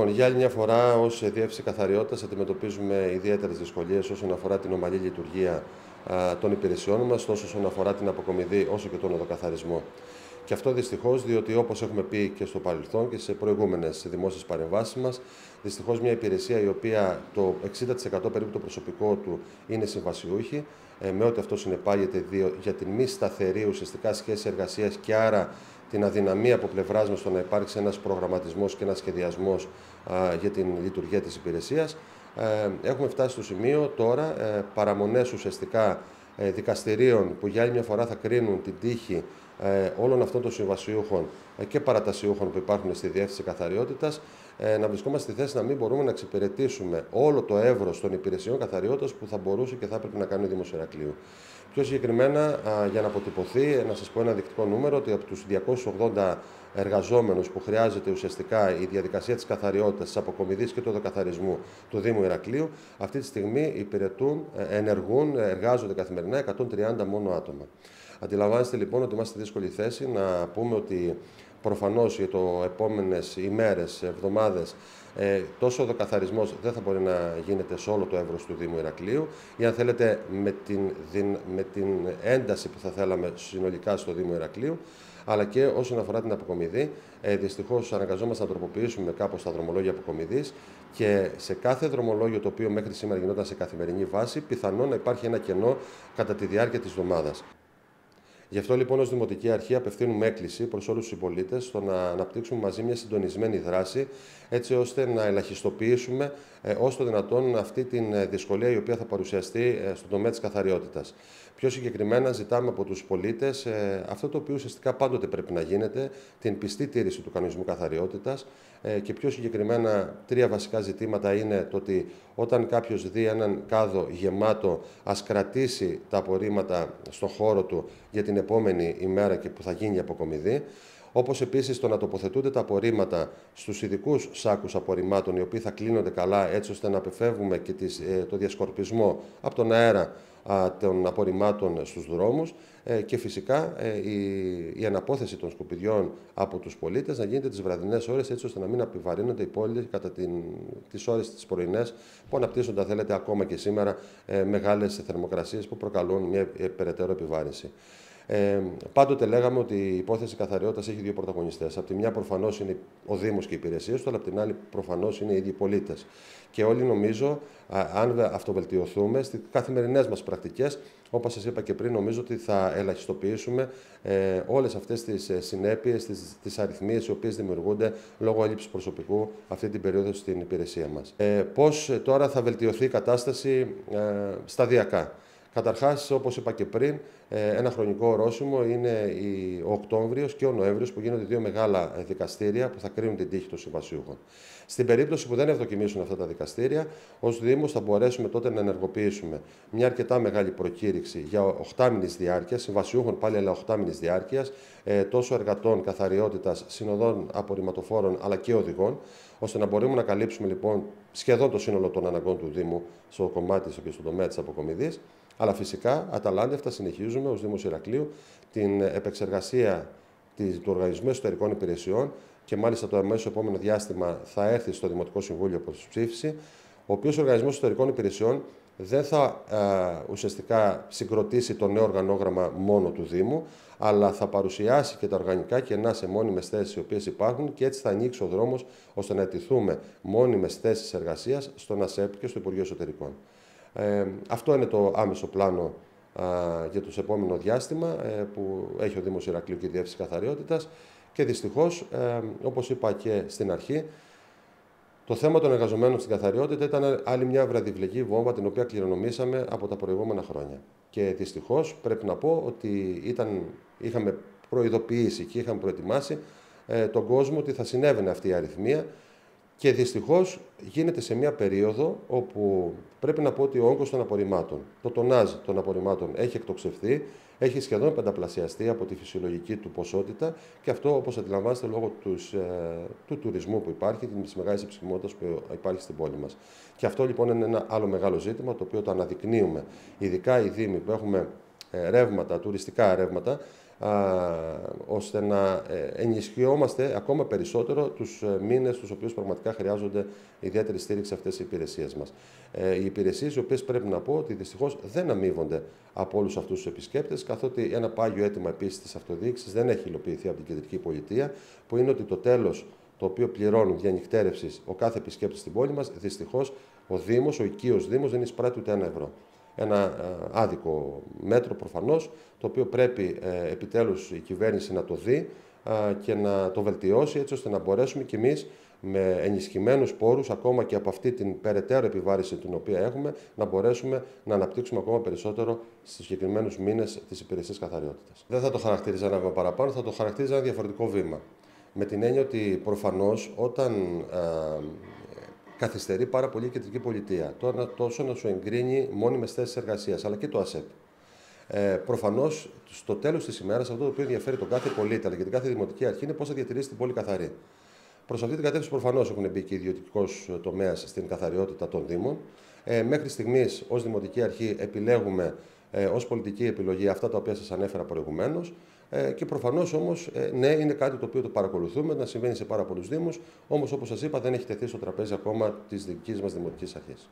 Λοιπόν, για άλλη μια φορά, ως Διεύθυνση Καθαριότητας, αντιμετωπίζουμε ιδιαίτερες δυσκολίες όσον αφορά την ομαλή λειτουργία των υπηρεσιών μας, τόσο όσον αφορά την αποκομιδή όσο και τον οδοκαθαρισμό. Και αυτό δυστυχώς, διότι όπως έχουμε πει και στο παρελθόν και σε προηγούμενες δημόσιες παρεμβάσεις μας, δυστυχώς μια υπηρεσία η οποία το 60% περίπου το προσωπικό του είναι συμβασιούχη, ε, με ό,τι αυτό συνεπάγεται για την μη σταθερή ουσιαστικά σχέση εργασίας και άρα την αδυναμία από πλευράς μας στο να υπάρξει ένας προγραμματισμός και ένας σχεδιασμός για την λειτουργία της υπηρεσίας. Ε, έχουμε φτάσει στο σημείο τώρα ε, παραμονές ουσιαστικά ε, δικαστηρίων που για άλλη μια φορά θα κρίνουν την τύχη όλων αυτών των συμβασιούχων και παρατασιούχων που υπάρχουν στη διεύθυνση καθαριότητας, να βρισκόμαστε στη θέση να μην μπορούμε να εξυπηρετήσουμε όλο το εύρος των υπηρεσιών καθαριότητας που θα μπορούσε και θα έπρεπε να κάνει ο Δήμο Ηρακλείου. Πιο συγκεκριμένα, για να αποτυπωθεί, να σας πω ένα δεικτικό νούμερο, ότι από τους 280 εργαζόμενους που χρειάζεται ουσιαστικά η διαδικασία της καθαριότητας, της αποκομιδής και του δοκαθαρισμού του Δήμου Ηρακλείου, αυτή τη στιγμή υπηρετούν, ε, ενεργούν, εργάζονται καθημερινά 130 μόνο άτομα. Αντιλαμβάνεστε λοιπόν ότι είμαστε στη δύσκολη θέση να πούμε ότι προφανώς για το επόμενες ημέρες, εβδομάδες, ε, τόσο ο δοκαθαρισμός δεν θα μπορεί να γίνεται σε όλο το εύρος του Δήμου Ηρακλείου ή αν θέλετε με την, με την ένταση που θα θέλαμε συνολικά στο Δήμο Ηρακλείου αλλά και όσον αφορά την αποκομιδή. Ε, Δυστυχώς, αναγκαζόμαστε να τροποποιήσουμε κάπως τα δρομολόγια αποκομιδής και σε κάθε δρομολόγιο το οποίο μέχρι σήμερα γινόταν σε καθημερινή βάση, πιθανόν να υπάρχει ένα κενό κατά τη διάρκεια της εβδομάδας. Γι' αυτό λοιπόν ως Δημοτική Αρχή απευθύνουμε έκκληση προς όλους τους συμπολίτες στο να αναπτύξουμε μαζί μια συντονισμένη δράση έτσι ώστε να ελαχιστοποιήσουμε ε, όσο το δυνατόν αυτή τη ε, δυσκολία η οποία θα παρουσιαστεί ε, στον τομέα της καθαριότητας. Πιο συγκεκριμένα ζητάμε από τους πολίτες ε, αυτό το οποίο ουσιαστικά πάντοτε πρέπει να γίνεται, την πιστή τήρηση του κανονισμού καθαριότητας ε, και πιο συγκεκριμένα τρία βασικά ζητήματα είναι το ότι όταν κάποιος δει έναν κάδο γεμάτο, ας κρατήσει τα απορρίμματα στον χώρο του για την επόμενη ημέρα και που θα γίνει η αποκομιδή. Όπως επίσης το να τοποθετούνται τα απορρίμματα στους ειδικούς σάκους απορριμμάτων, οι οποίοι θα κλείνονται καλά, έτσι ώστε να απεφεύγουμε και ε, το διασκορπισμό από τον αέρα των απορριμμάτων στους δρόμους ε, και φυσικά ε, η, αναπόθεση των σκουπιδιών από τους πολίτες να γίνεται τις βραδινές ώρες έτσι ώστε να μην επιβαρύνονται οι πόλεις κατά την, τις ώρες της πρωινές που αναπτύσσονται, θέλετε, ακόμα και σήμερα ε, μεγάλες θερμοκρασίες που προκαλούν μια περαιτέρω επιβάρυνση. Ε, πάντοτε λέγαμε ότι η υπόθεση καθαριότητας έχει δύο πρωταγωνιστές. Από τη μια προφανώς είναι ο Δήμος και οι υπηρεσίες του, αλλά από την άλλη προφανώς είναι οι ίδιοι πολίτες. Και όλοι νομίζω, αν αυτοβελτιωθούμε στις καθημερινές μας πρακτικές, όπως σας είπα και πριν, νομίζω ότι θα ελαχιστοποιήσουμε ε, όλες αυτές τις ε, συνέπειες, τις αριθμίες οι οποίες δημιουργούνται λόγω έλλειψης προσωπικού αυτή την περίοδο στην υπηρεσία μας. Ε, Πώς τώρα θα βελτιωθεί η κατάσταση ε, σταδιακά. Καταρχάς, όπως είπα και πριν, ε, ένα χρονικό ορόσημο είναι ο Οκτώβριος και ο Νοέμβριος που γίνονται δύο μεγάλα δικαστήρια που θα κρίνουν την τύχη των συμβασιούχων. Στην περίπτωση που δεν ευδοκιμήσουν αυτά τα δικαστήρια, ως Δήμος θα μπορέσουμε τότε να ενεργοποιήσουμε μια αρκετά μεγάλη προκήρυξη για 8 μήνε διάρκειας, συμβασιούχων πάλι αλλά 8 μήνε διάρκειας, ε, τόσο εργατών καθαριότητας, συνοδών απορριμματοφόρων αλλά και οδηγών, ώστε να μπορούμε να καλύψουμε λοιπόν σχεδόν το σύνολο των αναγκών του Δήμου στο κομμάτι και στο τομέα της αποκομιδής. Αλλά φυσικά, αταλάντευτα συνεχίζουμε ως Δήμος Ηρακλείου την επεξεργασία του Οργανισμού Εσωτερικών Υπηρεσιών και μάλιστα το αμέσως επόμενο διάστημα θα έρθει στο Δημοτικό Συμβούλιο προς ψήφιση, ο οποίος Οργανισμός Εσωτερικών Υπηρεσιών δεν θα ουσιαστικά συγκροτήσει το νέο οργανόγραμμα μόνο του Δήμου, αλλά θα παρουσιάσει και τα οργανικά κενά σε μόνιμες θέσεις οι οποίες υπάρχουν και έτσι θα ανοίξει ο δρόμος ώστε να αιτηθούμε μόνιμες θέσεις εργασίας στον ΑΣΕΠ και στο Υπουργείο Εσωτερικών. Ε, αυτό είναι το άμεσο πλάνο α, για το επόμενο διάστημα ε, που έχει ο Δήμος Ηρακλείου και η Διεύθυνση Καθαριότητας και δυστυχώς, ε, όπως είπα και στην αρχή, το θέμα των εργαζομένων στην καθαριότητα ήταν άλλη μια βραδιβλεγή βόμβα την οποία κληρονομήσαμε από τα προηγούμενα χρόνια. Και δυστυχώς πρέπει να πω ότι ήταν, είχαμε προειδοποιήσει και είχαμε προετοιμάσει ε, τον κόσμο ότι θα συνέβαινε αυτή η αριθμία και δυστυχώς γίνεται σε μια περίοδο όπου πρέπει να πω ότι ο όγκος των απορριμμάτων, το τονάζ των απορριμμάτων έχει εκτοξευθεί, έχει σχεδόν πενταπλασιαστεί από τη φυσιολογική του ποσότητα και αυτό όπως αντιλαμβάνεστε λόγω τους, ε, του τουρισμού που υπάρχει και της μεγάλης εψυχημότητα που υπάρχει στην πόλη μας. Και αυτό λοιπόν είναι ένα άλλο μεγάλο ζήτημα το οποίο το αναδεικνύουμε. Ειδικά οι Δήμοι που έχουμε ε, ρεύματα, τουριστικά ρεύματα, ώστε να ε, ενισχυόμαστε ακόμα περισσότερο τους ε, μήνες στους οποίους πραγματικά χρειάζονται ιδιαίτερη στήριξη αυτές οι υπηρεσίες μας. Ε, οι υπηρεσίες οι οποίες πρέπει να πω ότι δυστυχώς δεν αμείβονται από όλους αυτούς τους επισκέπτες καθότι ένα πάγιο αίτημα επίσης της αυτοδιοίκησης δεν έχει υλοποιηθεί από την κεντρική πολιτεία που είναι ότι το τέλος το οποίο πληρώνουν διανυκτέρευση ο κάθε επισκέπτης στην πόλη μας, δυστυχώς ο Δήμος, ο οικείος Δήμος δεν εισπράττει ούτε ένα ευρώ ένα ε, άδικο μέτρο προφανώς, το οποίο πρέπει ε, επιτέλους η κυβέρνηση να το δει και να το βελτιώσει έτσι ώστε να μπορέσουμε κι εμείς με ενισχυμένους πόρους, ακόμα και από αυτή την περαιτέρω επιβάρηση την οποία έχουμε, να μπορέσουμε να αναπτύξουμε ακόμα περισσότερο στους συγκεκριμένους μήνες της υπηρεσίας καθαριότητας. Δεν θα το χαρακτηρίζα ένα βήμα παραπάνω, θα το χαρακτηρίζα ένα διαφορετικό βήμα. Με την έννοια ότι προφανώς όταν καθυστερεί πάρα πολύ η κεντρική πολιτεία. Τώρα τόσο να σου εγκρίνει μόνιμες θέσεις εργασίας, αλλά και το ΑΣΕΠ. Ε, Προφανώς, στο τέλος της ημέρας, αυτό το οποίο ενδιαφέρει τον κάθε πολίτη αλλά και την κάθε δημοτική αρχή είναι πώς θα διατηρήσει την πόλη καθαρή. Προς αυτή την κατεύθυνση, προφανώς έχουν μπει και ιδιωτικός τομέας στην καθαριότητα των Δήμων. Ε, μέχρι στιγμής, ως Δημοτική Αρχή, επιλέγουμε ε, ως πολιτική επιλογή αυτά τα οποία σας ανέφερα προηγουμένως. Ε, και προφανώς όμως, ε, ναι, είναι κάτι το οποίο το παρακολουθούμε, να συμβαίνει σε πάρα πολλούς Δήμους. Όμως, όπως σας είπα, δεν έχει τεθεί στο τραπέζι ακόμα της δικής μας δημοτικής αρχής.